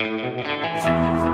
Música